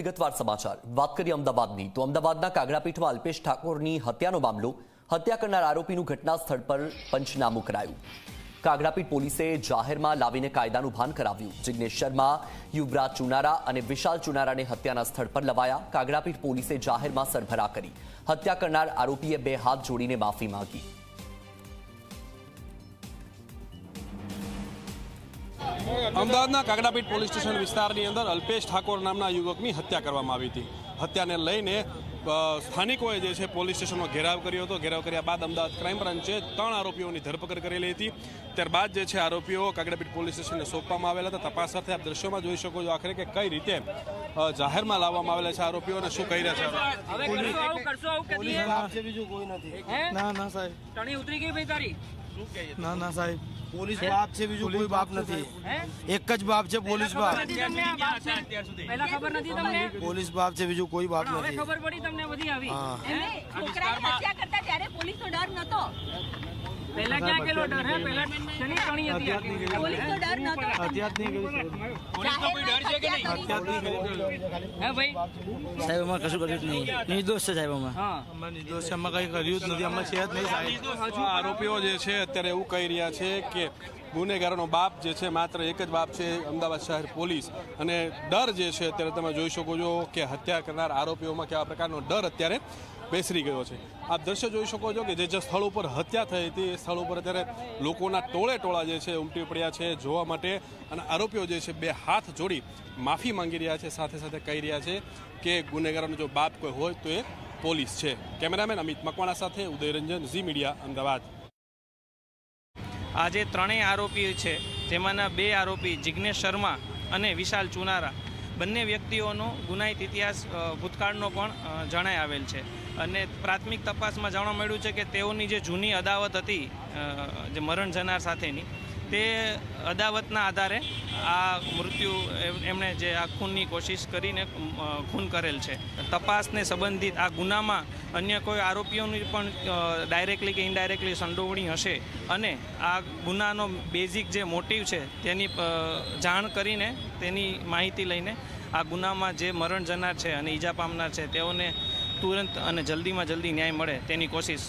વિગતવાર સમાચાર. વાત કરીએ અમદાવાદની, તો અમદાવાદના કાગડાપીઠમાં અલ્પેશ ઠાકોરની હત્યાનો મામલો. હત્યા કરનાર આરોપીનું ઘટના સ્થળ પર પંચનામું કરાયું. કાગડાપીઠ પોલીસે જાહેરમાં લાવીને કાયદાનું ભાન કરાવ્યું. જિજ્ઞેશ શર્મા, યુવરાજ ચુનારા અને વિશાલ ચુનારાને હત્યાના સ્થળ પર લવાયા. કાગડાપીઠ પોલીસે જાહેરમાં સરભરા કરી. હત્યા કરનાર આરોપીએ બે હાથ જોડીને માફી માંગી. અમદાવાદના કાગડાપીઠ પોલીસ સ્ટેશન વિસ્તારની અંદર અલ્પેશ ઠાકોર નામના યુવકની હત્યા કરવામાં આવી હતી. હત્યાને લઈને સ્થાનિકોએ જે છે પોલીસ સ્ટેશનમાં ઘેરાવ કર્યો હતો. ઘેરાવ કર્યા બાદ અમદાવાદ ક્રાઇમ બ્રાન્ચે ત્રણ આરોપીઓની ધરપકડ કરેલી હતી. ત્યારબાદ જે છે આરોપીઓ કાગડાપીઠ પોલીસ સ્ટેશનને સોંપવામાં આવેલા હતા. તપાસ સાથે આપ દ્રશ્યોમાં જોઈ શકો છો આખરે કે કઈ રીતે જાહેરમાં લાવવામાં આવેલા છે આરોપીઓને શું કહી રહ્યા છે હવે કરશો આવું કરશો આવું કરી દઈએ. બાપ છે બીજું કોઈ નથી. ના ના સાહેબ. ઉતરી ગઈ ભાઈ તારી? ના ના સાહેબ. પોલીસ બાપ છે બીજું કોઈ બાપ નથી. એક જ બાપ છે પોલીસ બાપ? પહેલા ખબર નથી તમને? પોલીસ બાપ છે બીજું કોઈ બાપ નથી. ખબર પડી તમને બધી આવી. હા. હત્યા કરતા ત્યારે પોલીસનો ડર નતો. પહેલા ક્યાં કેલો ડર હે? પહેલા શેની ટણી હતી પોલીસ તો ડર નતો. હે ભાઈ? સાહેબ અમાર કશું કર્યું જ નહીં. નિર્દોષ છે સાહેબ અમાર. હા. અમાર નિર્દોષ છે, અમાર કઈ કર્યું જ નથી. અમાર છે જ નહીં સાહેબ. આ આરોપીઓ જે છે અત્યારે એવું કહી રહ્યા છે કે ગુનેગારોનો બાપ જે છે માત્ર એક જ બાપ છે અમદાવાદ શહેર પોલીસ. અને ડર જે છે અત્યારે તમે જોઈ શકો છો કે હત્યા કરનાર આરોપીઓમાં કેવા પ્રકારનો ડર અત્યારે બેસરી ગયો છે. આપ દ્રશ્ય જોઈ શકો છો કે જે જે સ્થળ ઉપર હત્યા થઈ હતી, એ સ્થળ ઉપર અત્યારે લોકોના ટોળે ટોળા જે છે ઉમટી પડ્યા છે જોવા માટે. અને આરોપીઓ જે છે બે હાથ જોડી માફી માંગી રહ્યા છે, સાથે સાથે કહી રહ્યા છે કે ગુનેગારોનો જો બાપ કોઈ હોય તો એ પોલીસ છે. કેમેરામેન અમિત મકવાણા સાથે ઉદયરંજન, ઝી મીડિયા, અમદાવાદ. આજે ત્રણેય આરોપી છે. જેમાંના બે આરોપી જિગ્નેશ શર્મા અને વિશાલ ચુનારા. બંને વ્યક્તિઓનો ગુનાહિત ઇતિહાસ ભૂતકાળનો પણ જણાય આવેલ છે. અને પ્રાથમિક તપાસમાં જાણવા મળ્યું છે કે તેઓની જે જૂની અદાવત હતી જે મરણ જનાર સાથેની તે અદાવતના આધારે આ મૃત્યુ એમ- એમણે જે આ ખૂનની કોશિશ કરીને ખૂન કરેલ છે. તપાસને સંબંધિત આ ગુનામાં અન્ય કોઈ આરોપીઓની પણ ડાયરેક્ટલી કે ઇનડાયરેક્ટલી સંડોવણી હશે અને આ ગુનાનો બેઝિક જે મોટિવ છે તેની જાણ કરીને તેની માહિતી લઈને આ ગુનામાં જે મરણ જનાર છે અને ઈજા પામનાર છે તેઓને તુરંત અને જલ્દીમાં જલ્દી ન્યાય મળે તેની કોશિશ